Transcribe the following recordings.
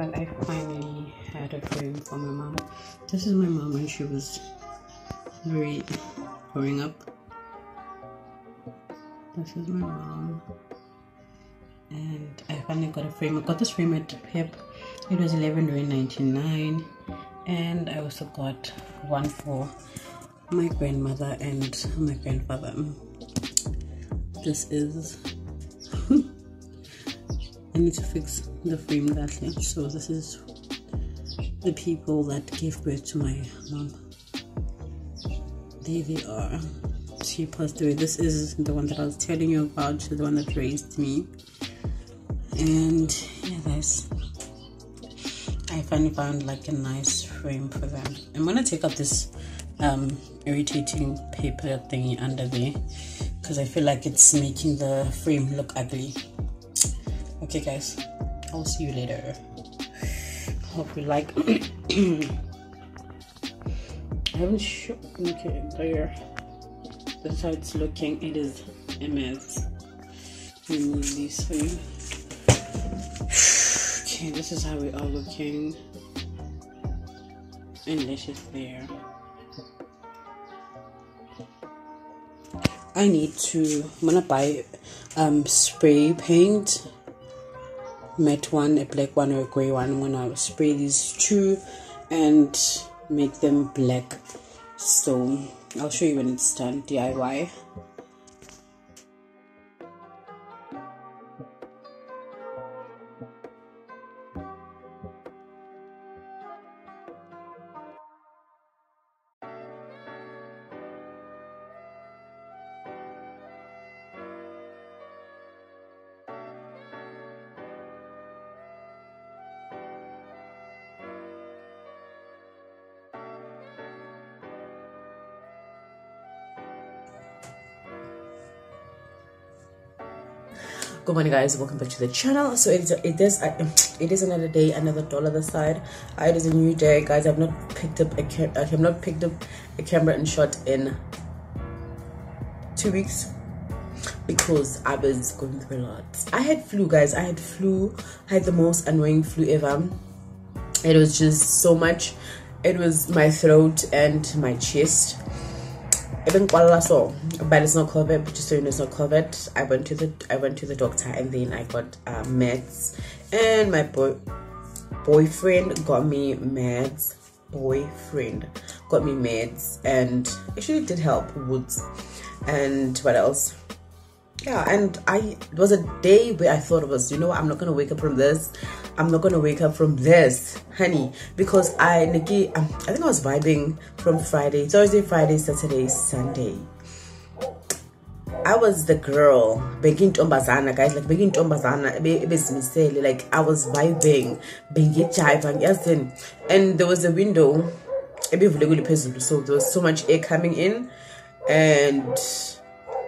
that I finally had a frame for my mom. This is my mom when she was very growing up. This is my mom. And I finally got a frame. I got this frame at Pep. It was 11 99 and I also got one for my grandmother and my grandfather. This is need to fix the frame that so this is the people that gave birth to my mom. There they are. She passed away. This is the one that I was telling you about. She's the one that raised me. And yeah, guys. I finally found like a nice frame for them. I'm gonna take up this um, irritating paper thingy under there because I feel like it's making the frame look ugly. Okay, guys, I'll see you later. Hope you like. I haven't shown. Okay, there. That's how it's looking. It is a mess. Remove for you. Okay, this is how we are looking. And this is there. I need to. I'm gonna buy um spray paint matte one, a black one, or a gray one. I'm gonna spray these two and make them black. So I'll show you when it's done DIY. Good morning guys. Welcome back to the channel. So it is it is it is another day another dollar the side. Ah, it is a new day guys. I've not picked up a i have not picked up a camera and shot in two weeks because i was going through a lot. I had flu guys. I had flu i had the most annoying flu ever. It was just so much. It was my throat and my chest even so but it's not COVID but just so you know it's not COVID. I went to the I went to the doctor and then I got uh, meds. And my boy boyfriend got me meds. Boyfriend got me meds and actually did help woods. And what else? Yeah and i it was a day where i thought it was you know i'm not gonna wake up from this i'm not gonna wake up from this honey because i Nikki, um, i think i was vibing from friday thursday friday saturday sunday I was the girl begging Tombazana, guys, like begging Tombazana, like I was vibing, begging jiving, and there was a window, so there was so much air coming in, and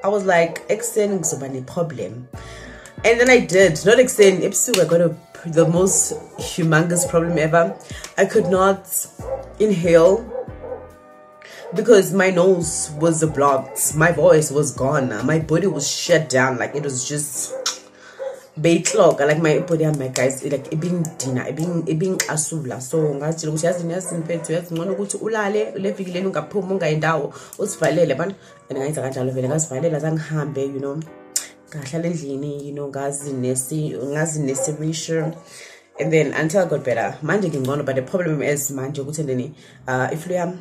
I was like, extend many problem. And then I did. Not extend. I got a, the most humongous problem ever. I could not inhale because my nose was blocked. My voice was gone. My body was shut down. Like it was just beyixloga like my body yami my guys like ibingidina ibingixasula so ngathi ukuthi yazini yazini mfethu yazi ngcono ukuthi ulale le viki leni ungaphumi ungayindawo usivalele bani and ngayenza kanjalo vele ngazivalela zangihambe you know ngahlala endlini you know ngazi nesi ngazi nesirisure and then until i got better manje ngingcono but the problem is manje ukuthi endeni uh iflu yami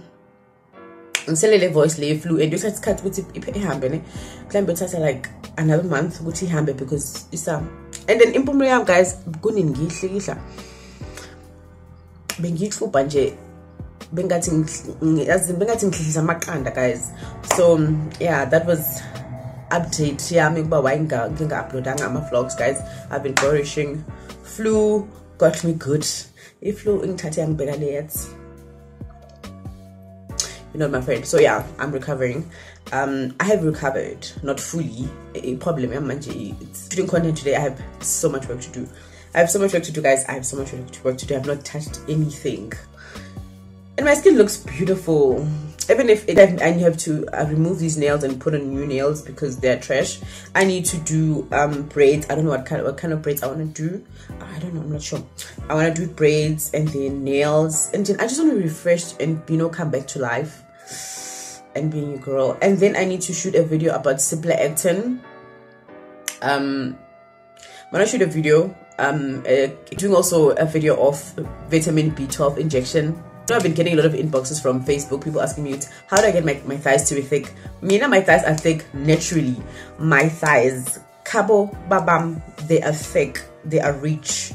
ngisele le voice le flu and kwesinye isikhathi ukuthi ihambe ne mhlawumbe uthatha like another month ukuthi ihambe because isa and then impumulo yami guys kunini ngiyihlikihla bengiyixubha nje bengathi bengathi ngihlihlisa amaqanda guys. So yeah that was update yami kuba why nginga-uploadanga ama-vlogs guys. I've been flourishing. Flu got me good. Iflu ingithathe yangibeka leyathi you know my friend. So yeah i'm recovering. Um i have recovered. Not fully. A problem it's doing content today. I have so much work to do. I have so much work to do guys. I have so much work to do. I've not touched anything and my skin looks beautiful even if it, I have to uh, remove these nails and put on new nails because they're trash I need to do um braids I don't know what kind of what kind of braids I want to do I don't know, I'm not sure. I want to do braids and then nails, and then I just want to refresh and you know come back to life and being a girl. And then I need to shoot a video about simpler acting. Um, when I shoot a video, um, uh, doing also a video of vitamin B12 injection. So I've been getting a lot of inboxes from Facebook, people asking me, how do I get my, my thighs to be thick? Me and my thighs are thick naturally. My thighs, kabo babam, they are thick, they are rich.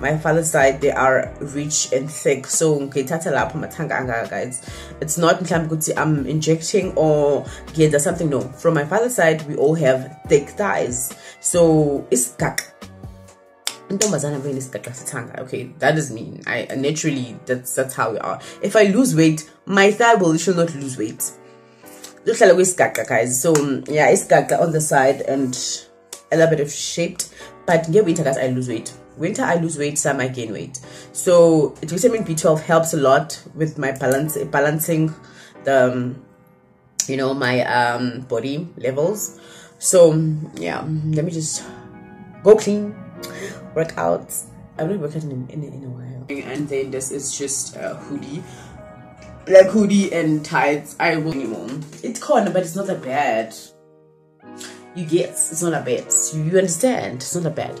My father's side they are rich and thick. So guys. It's not i'm injecting or ngiyenza something no. From my father's side we all have thick thighs. So it's isigaqa intombazana being isigaqa sithanga okay that is me i naturally that's that's how we are. If i lose weight my thigh will should not lose weight. Lohlala kwisigaqa guys. So yeah isigaqa on the side and a little bit of shaped but ngewinter guys i lose weight. Winter i lose weight some i gain weight. So vitamin b12 helps a lot with my balance balancing the um, you know my um body levels. So yeah let me just go clean work out i've not worked out in, in, in a while. And then this is just a hoodie. Black hoodie and tights. I will anymore it's corner but it's not that bad. You get it's not that bad. You, you understand? It's not that bad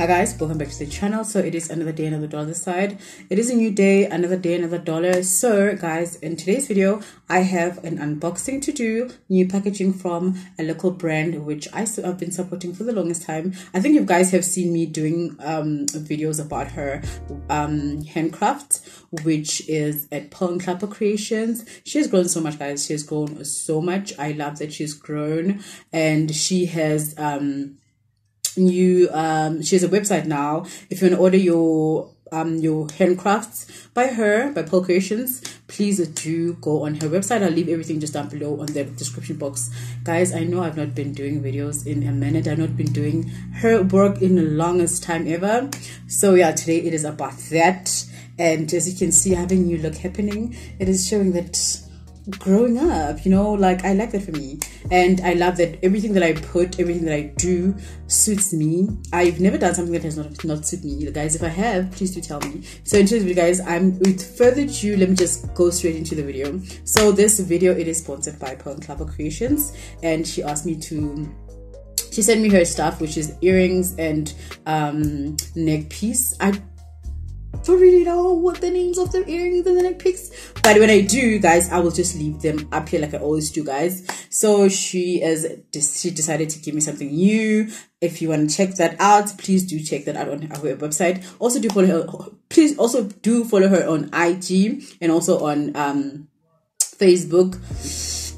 Hi guys, welcome back to the channel. So it is another day, another dollar side. It is a new day, another day, another dollar. So guys, in today's video, I have an unboxing to do, new packaging from a local brand which I have been supporting for the longest time. I think you guys have seen me doing um, videos about her um, handcraft, which is at Pearl Nhlapo Creations. She has grown so much, guys. She has grown so much. I love that she's grown and she has um you um she has a website now. If you want to order your um your handcrafts by her by Pearl Creations please do go on her website. I'll leave everything just down below on the description box. Guys i know i've not been doing videos in a minute i've not been doing her work in the longest time ever. So yeah today it is about that. And as you can see I have a new look happening it is showing that growing up you know like i like that for me. And i love that everything that i put everything that i do suits me. I've never done something that has not not suit me. Guys if i have please do tell me. So in today's video guys i'm with further ado let me just go straight into the video. So this video it is sponsored by Pearl Nhlapo Creations. And she asked me to she sent me her stuff which is earrings and um neck piece. I really know what the names of the earrings and the neck picks but when i do guys i will just leave them up here like i always do guys so she is she decided to give me something new if you want to check that out please do check that out on her website also do follow her please also do follow her on ig and also on um facebook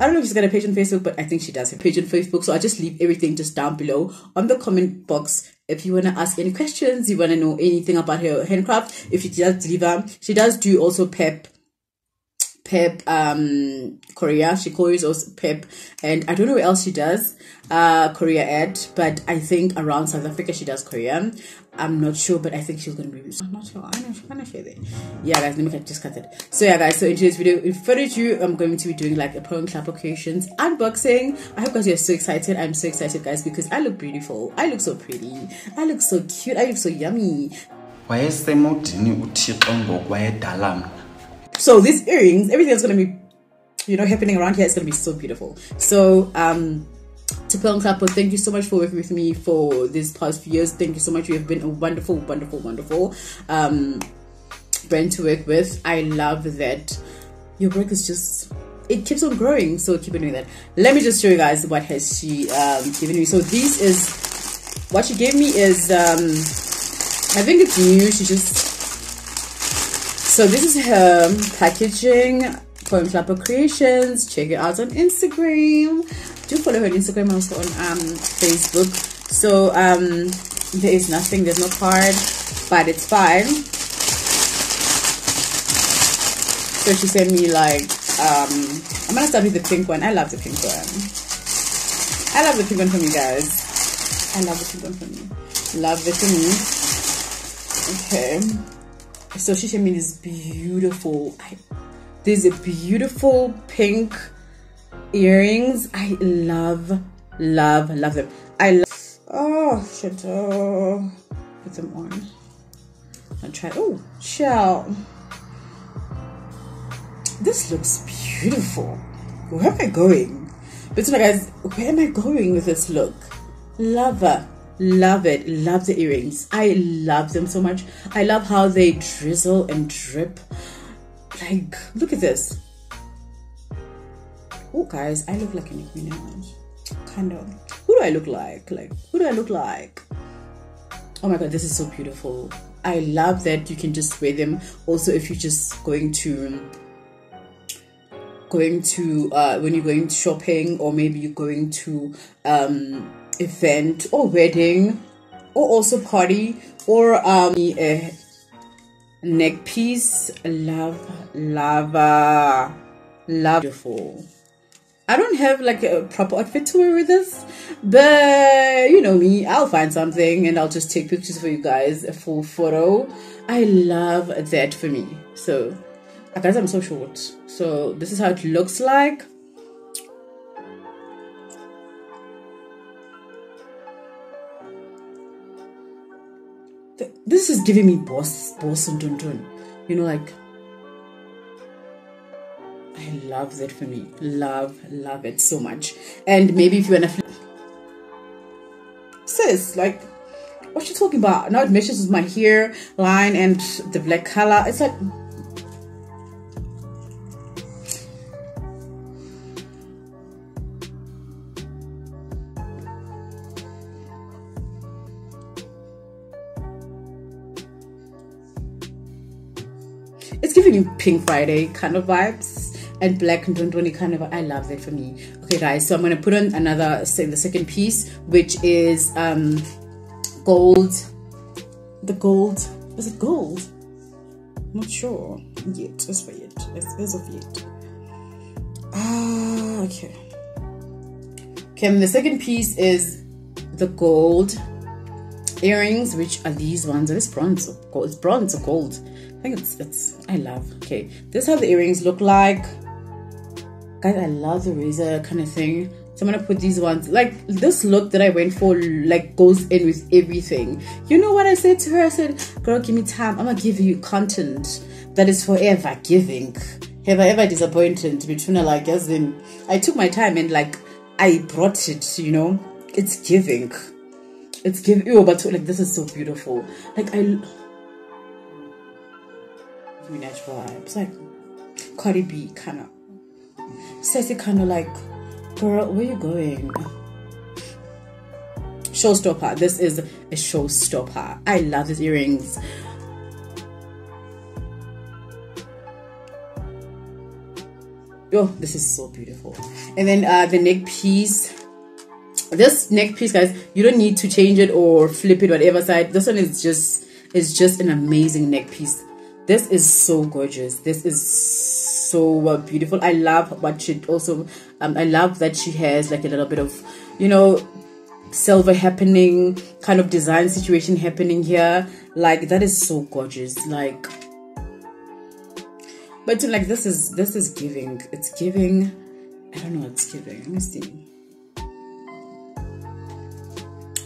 I don't know if she's got a page on Facebook, but I think she does have a page on Facebook. So I'll just leave everything just down below on the comment box. If you want to ask any questions, you want to know anything about her handcraft, if she does deliver, she does do also pep Pep um Korea. She calls also Pep and I don't know what else she does uh Korea at, but I think around South Africa she does Korean. I'm not sure, but I think she's gonna be I'm not sure. I know not gonna share that. Yeah guys, let me just cut it. So yeah guys, so in today's video, in further ado, I'm going to be doing like a Pearl Nhlapo Creations unboxing. I hope guys you're so excited. I'm so excited guys because I look beautiful. I look so pretty. I look so cute. I look so yummy. wayesemodini uthixo ngoku wayedala mna so these earrings everything that's going to be you know happening around here is going to be so beautiful so um to Pearl Nhlapo, thank you so much for working with me for these past few years. Thank you so much. You have been a wonderful, wonderful, wonderful um, brand to work with. I love that your work is just it keeps on growing. So keep on doing that. Let me just show you guys what has she um, given me. So this is what she gave me is um, I think it's new. She just so this is her packaging from Nhlapo Creations. Check it out on Instagram. Do follow her on Instagram also on um, Facebook. So um, there is nothing, there's no card, but it's fine. So she sent me like, um, I'm gonna start with the pink one. I love the pink one. I love the pink one for me, guys. I love the pink one for me. Love it for me. Okay so she sent me this beautiful I, a beautiful pink earrings. I love love love them. I love oh shit oh. Put them on. I try oh shell. This looks beautiful. Where am i going? But so guys where am i going with this look? Love her love it. Love the earrings. I love them so much. I love how they drizzle and drip. Like look at this oh guys i look like a Nicki Minaj kind of who do i look like? Like who do i look like? Oh my god this is so beautiful. I love that you can just wear them. Also if you're just going to going to uh when you're going shopping or maybe you're going to um event or wedding or also party or um a neck piece. Love lava love. Beautiful I don't have like a proper outfit to wear with this, but you know me, I'll find something and I'll just take pictures for you guys, a full photo. I love that for me. So, guys, I'm so short. So this is how it looks like. this is giving me boss boss and dun dun you know like i love that for me love love it so much and maybe if you want to sis like what you talking about? Now it meshes with my hair line and the black color. It's like it's giving you Pink Friday kind of vibes and Black and Dondoni kind of. I love that for me. Okay, guys, so I'm gonna put on another, say the second piece, which is um gold. The gold is it gold? I'm not sure yet. As for yet, as, as of yet. Ah, okay. Okay, and the second piece is the gold earrings, which are these ones. Are this bronze or gold? It's bronze or gold. I think it's it's I love. Okay, this is how the earrings look like. Guys, I love the razor kind of thing. So I'm gonna put these ones like this look that I went for like goes in with everything. You know what I said to her? I said, girl, give me time. I'm gonna give you content that is forever giving. Have I ever disappointed between like as in I took my time and like I brought it, you know. It's giving. It's giving oh but like this is so beautiful. Like I natural vibes. Like Cardi B kinda. Sassy kinda like girl, where you going? Showstopper. This is a showstopper. I love these earrings. Oh, this is so beautiful. And then uh, the neck piece. This neck piece, guys, you don't need to change it or flip it whatever side. This one is just is just an amazing neck piece. This is so gorgeous. This is so uh, beautiful. I love what she also. Um, I love that she has like a little bit of, you know, silver happening kind of design situation happening here. Like that is so gorgeous. Like but like this is this is giving it's giving i don't know what's giving let me see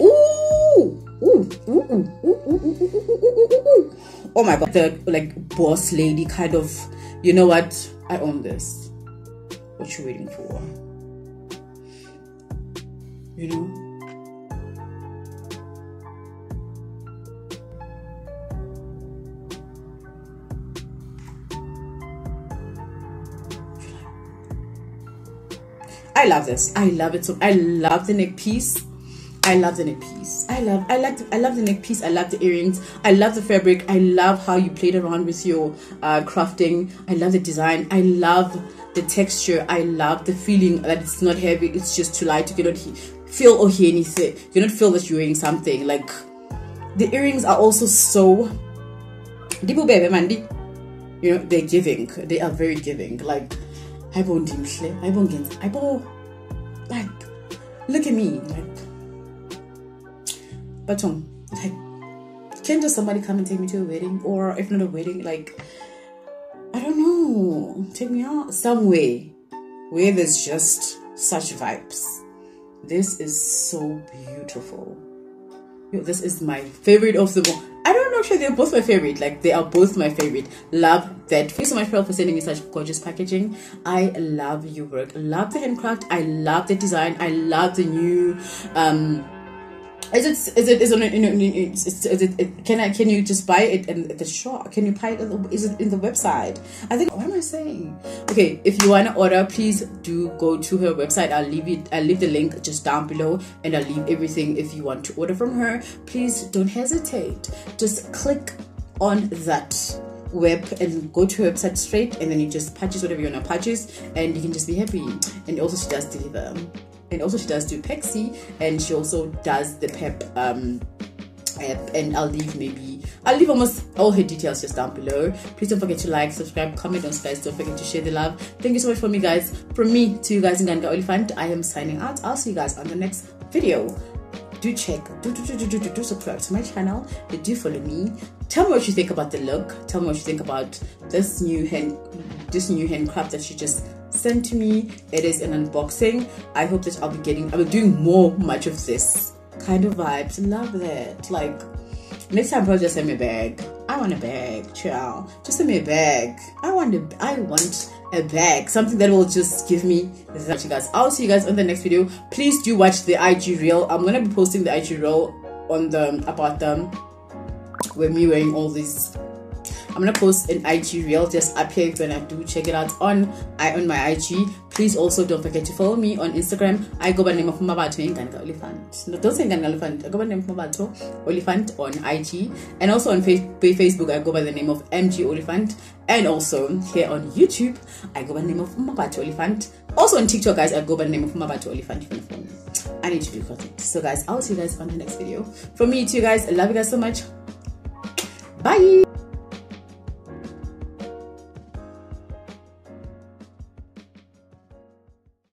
ooh ooh ooh ooh ooh ooh ooh ooh oh my god the like boss lady kind of you know what i own this what you waiting for you know I love this. I love it so. I love the neck piece. I love the neck piece. I love. I like. I love the neck piece. I love the earrings. I love the fabric. I love how you played around with your uh, crafting. I love the design. I love the texture. I love the feeling that it's not heavy. It's just too light. You cannot feel or hear anything. You don't feel that you're wearing something. Like the earrings are also so. You know they're giving. They are very giving. Like hayibo ndimhle hayibo ngenza hayibo like look at me like but um like can just somebody come and take me to a wedding or if not a wedding like i don't know take me out somewhere where there's just such vibes this is so beautiful Yo, this is my favorite of them all I don't know, actually, they're both my favorite. Like, they are both my favorite. Love that. Thank you so much, Pearl, for sending me such gorgeous packaging. I love your work. Love the handcraft. I love the design. I love the new, um, is it is it is it, is it, can I can you just buy it in the shop? Can you buy it? Is it in the website? I think. What am I saying? Okay, if you want to order, please do go to her website. I'll leave it. I'll leave the link just down below, and I'll leave everything. If you want to order from her, please don't hesitate. Just click on that web and go to her website straight and then you just purchase whatever you want to purchase and you can just be happy and also she does deliver and also she does do Paxi and she also does the Pep um, app and I'll leave maybe I'll leave almost all her details just down below. Please don't forget to like, subscribe, comment on guys. Don't forget to share the love. Thank you so much for me guys. From me to you guys in Nganga Elephant, I am signing out. I'll see you guys on the next video. Do check, do do do do do do, do subscribe to my channel. Do follow me. Tell me what you think about the look. Tell me what you think about this new hand, this new handcraft that she just sent to me. It is an unboxing. I hope that I'll be getting, I'll be doing more much of this kind of vibes. Love that. Like, next time, bro, just send me a bag. I want a bag, chill. Just send me a bag. I want a, I want a bag. Something that will just give me This that, you guys. I'll see you guys on the next video. Please do watch the IG reel. I'm gonna be posting the IG reel on the about them with me wearing all these I'm gonna post an IG reel just up here when I do check it out on I on my IG. Please also don't forget to follow me on Instagram. I go by the name of Mmabatho Nganga Olifant. No, don't say Nganga Olifant. I go by the name of Mmabatho Olifant on IG. And also on Facebook, I go by the name of MG Olifant. And also here on YouTube, I go by the name of Mmabatho Olifant. Also on TikTok, guys, I go by the name of Mmabatho Olifant. I need to do content. So guys, I'll see you guys on the next video. From me to you guys, I love you guys so much. Bye.